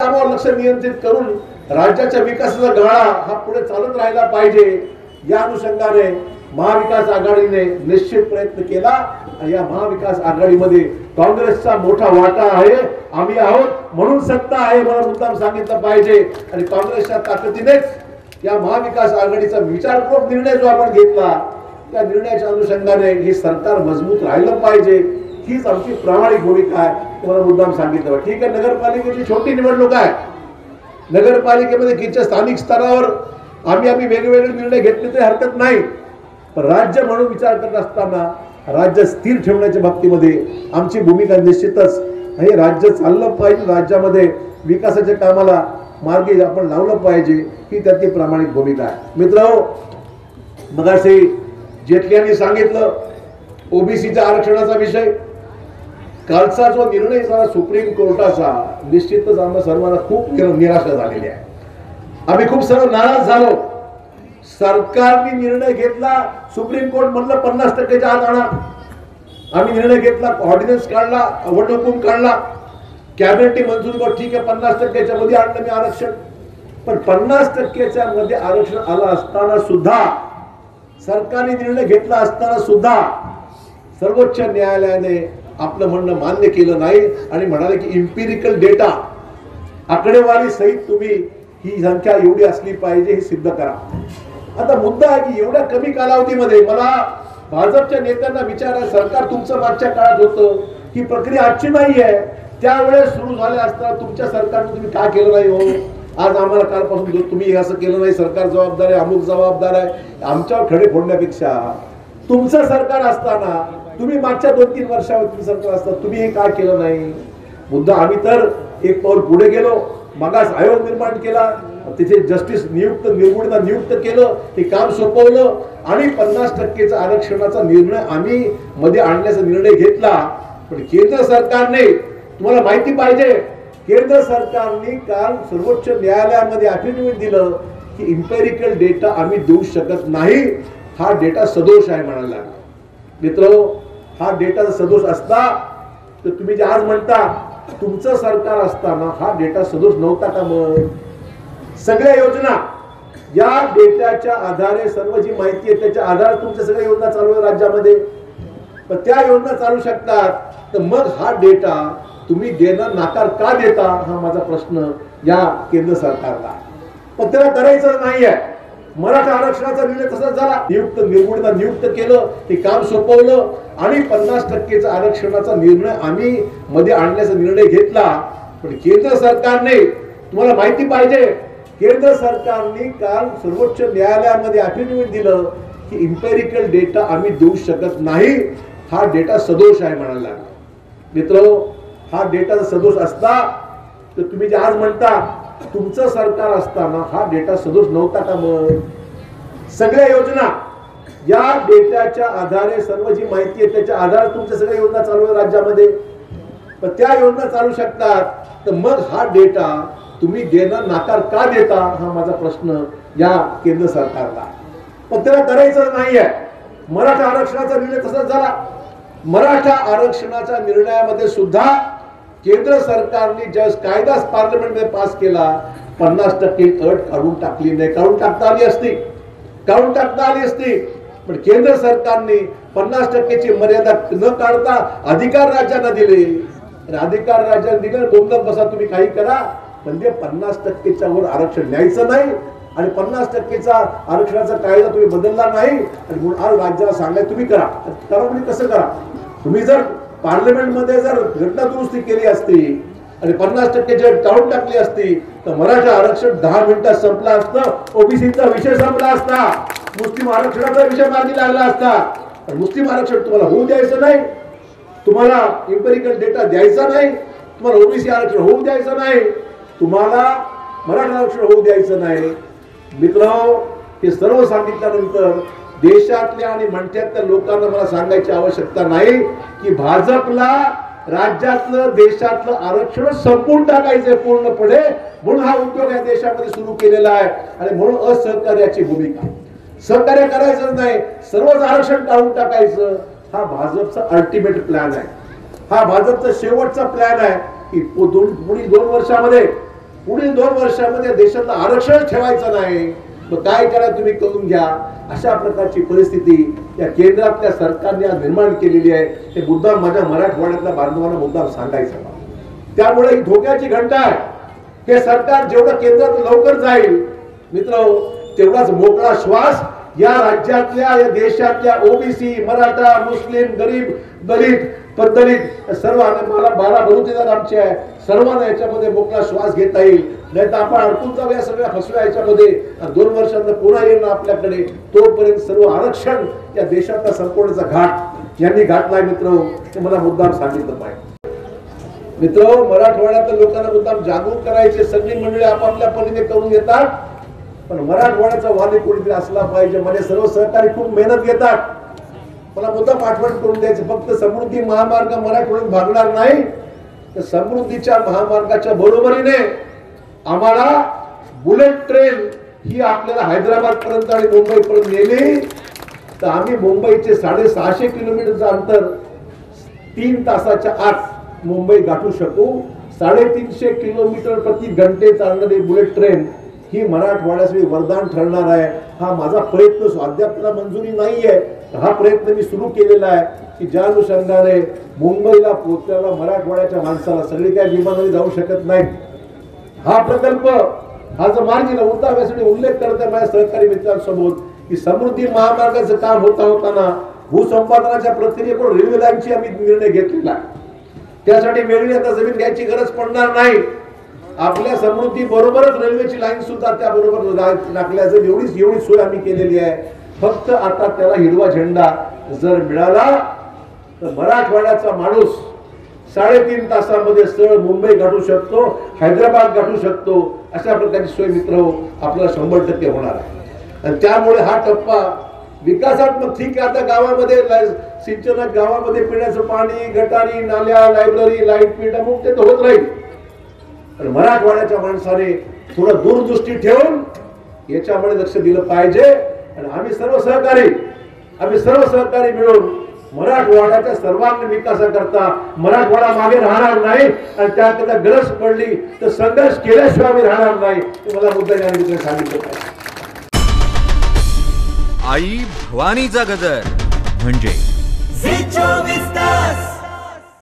कामावर लक्ष नियंत्रित करून राज्याच्या विकासाचा गाळा हा पुढे चालत राहिला पाहिजे. या अनुषंगाने महाविकास आघाडीने निश्चित प्रयत्न केला आणि या महाविकास आघाडीमध्ये काँग्रेसचा मोठा वाटा आहे. आम्ही आहोत म्हणून सत्ता आहे मला मुद्दाम सांगितलं पाहिजे. आणि काँग्रेसच्या ताकदीनेच या महाविकास आघाडीचा विचारपूर्वक निर्णय जो आपण घेतला त्या निर्णयाच्या अनुषंगाने हे सरकार मजबूत राहिलं पाहिजे. हीच आमची प्रामाणिक भूमिका आहे. तुम्हाला मुद्दाम सांगितलं. ठीक आहे नगरपालिकेची छोटी निवडणूक आहे. नगरपालिकेमध्ये किच्या स्थानिक स्तरावर आम्ही आम्ही वेगवेगळे निर्णय घेतले तरी हरकत नाही. पण राज्य म्हणून विचार करत असताना राज्य स्थिर ठेवण्याच्या बाबतीमध्ये आमची भूमिका निश्चितच हे राज्य चाललं पाहिजे राज्यामध्ये विकासाच्या कामाला मार्गी आपण लावलं पाहिजे ही त्यातली प्रामाणिक भूमिका आहे. मित्र मगाशी जेटली यांनी सांगितलं ओबीसीच्या आरक्षणाचा विषय. कालचा जो निर्णय झाला सुप्रीम कोर्टाचा निश्चितच आम्हाला सर्वांना खूप निराशा झालेली आहे. आम्ही खूप सर्व नाराज झालो. सरकारने निर्णय घेतला सुप्रीम कोर्ट म्हणलं पन्नास टक्केच्या आत आणा. आम्ही निर्णय घेतला ऑर्डिनन्स काढला वटहुकूम काढला. कॅबिनेटने मंजूर कर ठीक आहे पन्नास टक्क्याच्या मध्ये आणलं मी आरक्षण. पण पन्नास टक्क्याच्या मध्ये आरक्षण आलं असताना सुद्धा सरकारने निर्णय घेतला असताना सुद्धा सर्वोच्च न्यायालयाने आपलं म्हणणं मान्य केलं नाही आणि म्हणाले की इम्पिरिकल डेटा आकडेवारी सहित तुम्ही ही संख्या एवढी असली पाहिजे हे सिद्ध करा. आता मुद्दा आहे की एवढ्या कमी कालावधीमध्ये मला भाजपच्या नेत्यांना विचारा सरकार तुमचं मागच्या काळात होतं ही प्रक्रिया आजची नाही आहे. त्यावेळेस सुरू झाले असता तुमच्या सरकारने तुम्ही का केलं नाही हो? आज आम्हाला कालपासून तुम्ही असं केलं नाही सरकार जबाबदार आहे अमुक जबाबदार आहे आमच्यावर खडे फोडण्यापेक्षा तुमचं सरकार असताना तुम्ही मागच्या दोन तीन वर्षावर तुम्ही सरकार तुम्ही हे का केलं नाही? मुद्दा आम्ही तर एक पाऊल पुढे गेलो मागास आयोग निर्माण केला तिथे जस्टिस नियुक्त निर्गुणता नियुक्त केलं हे काम सोपवलं आणि पन्नास टक्केचा आरक्षणाचा निर्णय आम्ही मध्ये आणण्याचा निर्णय घेतला. पण केंद्र सरकारने तुम्हाला माहिती पाहिजे केंद्र सरकारने काल सर्वोच्च न्यायालयामध्ये अफिडेव्हिट दिलं की इम्पेरिकल डेटा आम्ही देऊ शकत नाही. हा डेटा सदोष आहे म्हणायला लागला. मित्र हा डेटा सदोष असता तर तुम्ही जे आज म्हणता तुमचं सरकार असताना हा डेटा सदोष नव्हता का मग? सगळ्या योजना या डेटाच्या आधारे सर्व जी माहिती आहे त्याच्या आधारे तुमच्या सगळ्या योजना चालू आहे राज्यामध्ये. पण त्या योजना चालू शकतात तर मग हा डेटा तुम्ही देणं नाकार का देता हा माझा प्रश्न या केंद्र सरकारला. पण त्याला करायचं नाही आहे मराठा आरक्षणाचा निर्णय तसाच झाला? नियुक्त निर्गुणता नियुक्त केलं हे काम सोपवलं आणि पन्नास टक्केचा आरक्षणाचा निर्णय आम्ही मध्ये आणण्याचा निर्णय घेतला. पण केंद्र सरकारने तुम्हाला माहिती पाहिजे केंद्र सरकारने काल सर्वोच्च न्यायालयामध्ये अफिडेव्हिट दिलं की इम्पेरिकल डेटा आम्ही देऊ शकत नाही. हा डेटा सदोष आहे म्हणायला लागला. मित्र हा डेटा सदोष असता तर तुम्ही जे आज म्हणता तुमचं सरकार असताना हा डेटा सदोष नव्हता का मग? सगळ्या योजना या डेटाच्या आधारे सर्व जी माहिती आहे त्याच्या आधारे तुमच्या सगळ्या योजना चालू आहे राज्यामध्ये. पण त्या योजना चालू शकतात तर मग हा डेटा तुम्ही देणं नाकार का देता हा माझा प्रश्न या केंद्र सरकारला. पण त्याला करायचं नाही आहे मराठा आरक्षणाचा निर्णय तसाच झाला. मराठा आरक्षणाच्या निर्णयामध्ये सुद्धा केंद्र सरकारने ज्या कायदाच पार्लमेंटमध्ये पास केला पन्नास टक्के अट काढून टाकली नाही. काढून टाकता आली असती. काढून टाकता आली असती. पण केंद्र सरकारने पन्नास टक्केची मर्यादा न काढता अधिकार राज्यांना दिले. अधिकार राज्यांना दिले गोंधळ बसा तुम्ही काही करा. म्हणजे पन्नास टक्केच्या वर आरक्षण न्यायचं नाही. आणि पन्नास टक्केचा आरक्षणाचा कायदा तुम्ही बदलला नाही. आणि म्हणून आज राज्याला सांगाय तुम्ही करा. करा म्हणजे कसं करा? तुम्ही जर पार्लमेंटमध्ये जर घटना दुरुस्ती केली असती आणि पन्नास टक्के जर काढून टाकली असती तर मराठा आरक्षण दहा मिनिटात संपला असतं ओबीसीचा विषय संपला असता मुस्लिम आरक्षणाचा विषय मार्गी लागला असता. पण मुस्लिम आरक्षण तुम्हाला होऊ द्यायचं नाही तुम्हाला इम्पेरिकल डेटा द्यायचा नाही तुम्हाला ओबीसी आरक्षण होऊ द्यायचं नाही तुम्हाला मराठा आरक्षण होऊ द्यायचं नाही. मित्र हे सर्व सांगितल्यानंतर देशातल्या आणि मंठ्यातल्या लोकांना मला सांगायची आवश्यकता नाही की भाजपला राज्यातलं देशातलं आरक्षण संपून टाकायचंय पूर्णपणे. म्हणून हा उद्योग या देशामध्ये सुरू केलेला आहे. आणि म्हणून असहकार्याची भूमिका. सहकार्य करायचं नाही सर्वच आरक्षण काढून टाकायचं. हा भाजपचा अल्टिमेट प्लॅन आहे. हा भाजपचा शेवटचा प्लॅन आहे की दोन पुढील दोन वर्षामध्ये पुढील दोन वर्षामध्ये देशातलं आरक्षण ठेवायचं नाही. मग काय करा तुम्ही? करून घ्या. अशा प्रकारची परिस्थिती या केंद्रातल्या सरकारने आज निर्माण केलेली आहे. हे मुद्दाम माझ्या मराठवाड्यातल्या बांधवांना मुद्दाम सांगायचं त्यामुळे ही धोक्याची घंटा आहे. हे सरकार जेवढं केंद्रात लवकर जाईल मित्र तेवढाच मोकळा श्वास या राज्यातल्या या देशातल्या ओबीसी मराठा मुस्लिम गरीब दलित पद्धलित सर्वांना मला बारा बलुतेदार आमचे आहे सर्वांना याच्यामध्ये मोकळा श्वास घेता येईल. नाही तर आपण अडकून जाऊ या सगळ्या फसव्या याच्यामध्ये दोन वर्षांना पुन्हा येईल आपल्याकडे. तोपर्यंत सर्व आरक्षण या देशातला संपूर्णचा घाट. यांनी घातलाय मित्र. ते मला मुद्दाम सांगितलं पाहिजे. मित्र मराठवाड्यातल्या लोकांना मुद्दाम जागरूक करायचे. सगळी मंडळी आपापल्या परीने करून घेतात. पण मराठवाड्याचा वाली कोणीतरी असला पाहिजे. म्हणजे सर्व सहकारी खूप मेहनत घेतात. मला मुद्दाम आठवण करून द्यायचे. फक्त समृद्धी महामार्ग मराठवाड्यात भागणार नाही. तर समृद्धीच्या महामार्गाच्या बरोबरीने आम्हाला बुलेट ट्रेन ही आपल्याला हैदराबाद पर्यंत आणि मुंबई पर्यंत नेली. तर आम्ही मुंबईचे साडेसहाशे किलोमीटरचं अंतर तीन तासाच्या आत मुंबई गाठू शकू. साडेतीनशे किलोमीटर प्रति घंटे चालणारी बुलेट ट्रेन ही मराठवाड्यासाठी वरदान ठरणार आहे. हा माझा प्रयत्न अद्याप त्याला मंजुरी आहे हा प्रयत्न मी सुरू केलेला आहे की ज्या अनुषंगाने मुंबईला पोहोचल्याला मराठवाड्याच्या माणसाला सगळी काही विमानाने जाऊ शकत नाही हा प्रकल्प हा जो मार्गीला उतार यासाठी उल्लेख करत आहे माझ्या सहकारी मित्रांसमोर की समृद्धी महामार्गाचं काम होता होताना भूसंपादनाच्या प्रक्रियेकडून रेल्वे लाईनची आम्ही निर्णय घेतलेला त्यासाठी वेगळी आता जमीन घ्यायची गरज पडणार नाही. आपल्या समृद्धी बरोबरच रेल्वेची लाईन सुद्धा त्याबरोबर टाकल्या जाईल एवढीच एवढी सोय आम्ही केलेली आहे. फक्त आता त्याला हिरवा झेंडा जर मिळाला तर मराठवाड्याचा माणूस साडेतीन तासामध्ये सरळ मुंबई गाठू शकतो हैदराबाद गाठू शकतो अशा प्रकारची सोय मित्र हो, आपल्याला शंभर टक्के होणार आहे. आणि त्यामुळे हा टप्पा विकासात्मक ठीक आहे. आता गावामध्ये सिंचनात गावामध्ये पिण्याचं पाणी गटारी नाल्या लायब्ररी लाइट पीठ अमुक ते तर होत राहील. पण मराठवाड्याच्या माणसाने थोडं दूरदृष्टी ठेवून याच्यामध्ये लक्ष दिलं पाहिजे. आणि आम्ही सर्व सहकारी आम्ही सर्व सहकारी मिळून मराठवाड्याच्या सर्वांगीण विकासाकरता मराठवाडा मागे राहणार नाही आणि त्याकरता गरज पडली तर संघर्ष केल्याशिवाय आम्ही राहणार नाही हे मला मुद्दा या निमित्ताने सांगितलं आई भवानीचा गजर म्हणजे झी चोवीस तास.